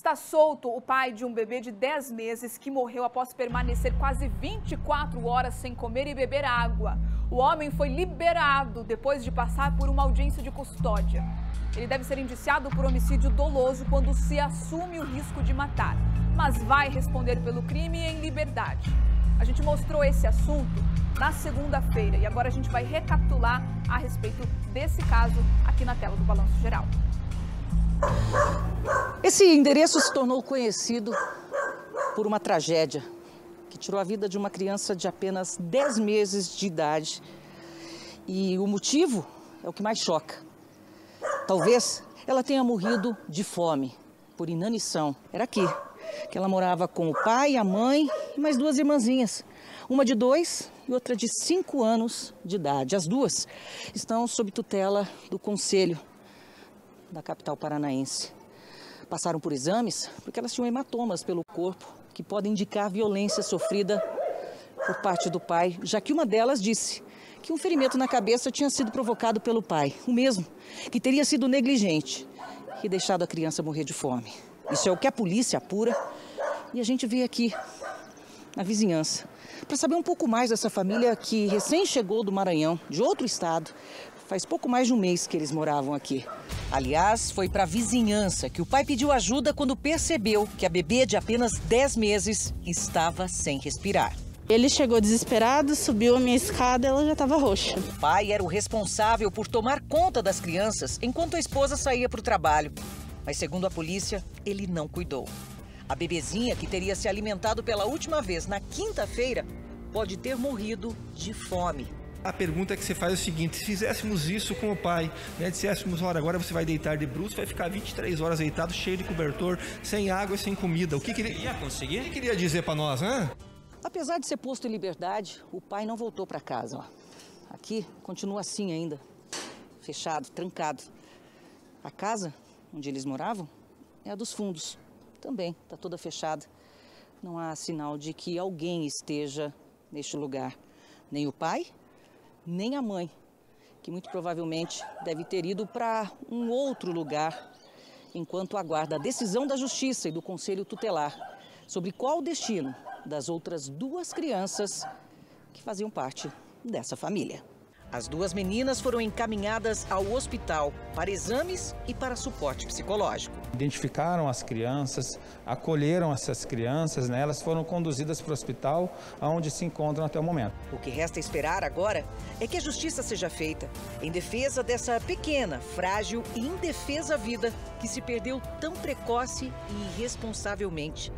Está solto o pai de um bebê de 10 meses que morreu após permanecer quase 24 horas sem comer e beber água. O homem foi liberado depois de passar por uma audiência de custódia. Ele deve ser indiciado por homicídio doloso quando se assume o risco de matar, mas vai responder pelo crime em liberdade. A gente mostrou esse assunto na segunda-feira e agora a gente vai recapitular a respeito desse caso aqui na tela do Balanço Geral. Esse endereço se tornou conhecido por uma tragédia que tirou a vida de uma criança de apenas 10 meses de idade. E o motivo é o que mais choca. Talvez ela tenha morrido de fome, por inanição. Era aqui que ela morava com o pai, a mãe e mais duas irmãzinhas. Uma de dois e outra de cinco anos de idade. As duas estão sob tutela do Conselho da capital paranaense. Passaram por exames porque elas tinham hematomas pelo corpo que podem indicar violência sofrida por parte do pai, já que uma delas disse que um ferimento na cabeça tinha sido provocado pelo pai, o mesmo, que teria sido negligente e deixado a criança morrer de fome. Isso é o que a polícia apura e a gente vê aqui na vizinhança para saber um pouco mais dessa família que recém chegou do Maranhão, de outro estado, Faz pouco mais de um mês que eles moravam aqui. Aliás, foi para a vizinhança que o pai pediu ajuda quando percebeu que a bebê de apenas 10 meses estava sem respirar. Ele chegou desesperado, subiu a minha escada e ela já estava roxa. O pai era o responsável por tomar conta das crianças enquanto a esposa saía para o trabalho. Mas, segundo a polícia, ele não cuidou. A bebezinha, que teria se alimentado pela última vez na quinta-feira, pode ter morrido de fome. A pergunta que você faz é o seguinte: se fizéssemos isso com o pai, né, disséssemos, olha, agora você vai deitar de bruxo, vai ficar 23 horas deitado, cheio de cobertor, sem água e sem comida. O que, que ele ia conseguir? O que queria dizer para nós, né? Apesar de ser posto em liberdade, o pai não voltou para casa. Ó. Aqui continua assim ainda, fechado, trancado. A casa onde eles moravam é a dos fundos. Também está toda fechada. Não há sinal de que alguém esteja neste lugar. Nem o pai, nem a mãe, que muito provavelmente deve ter ido para um outro lugar, enquanto aguarda a decisão da Justiça e do Conselho Tutelar sobre qual o destino das outras duas crianças que faziam parte dessa família. As duas meninas foram encaminhadas ao hospital para exames e para suporte psicológico. Identificaram as crianças, acolheram essas crianças, né? elas foram conduzidas para o hospital, onde se encontram até o momento. O que resta esperar agora é que a justiça seja feita em defesa dessa pequena, frágil e indefesa vida que se perdeu tão precoce e irresponsavelmente